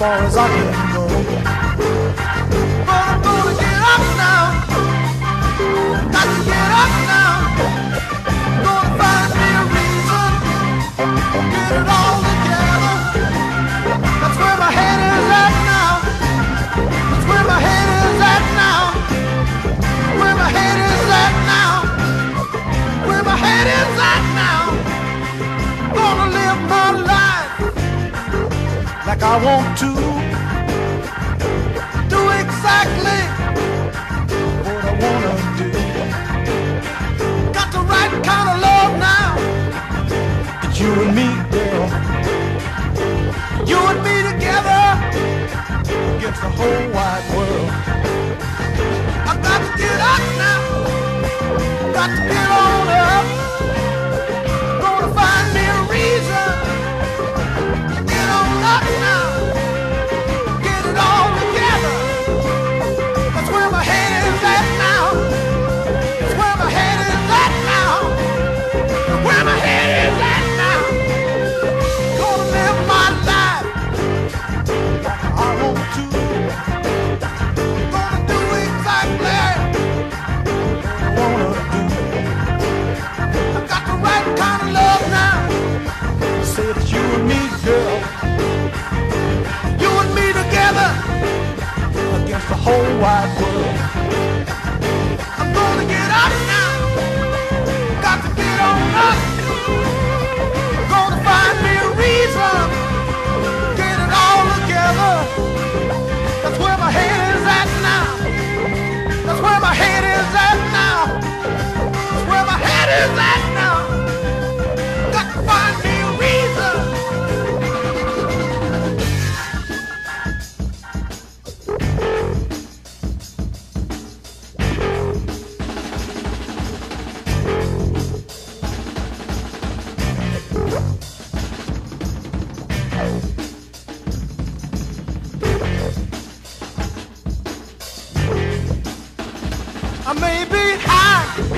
far as I can. like I want to. Do exactly Maybe I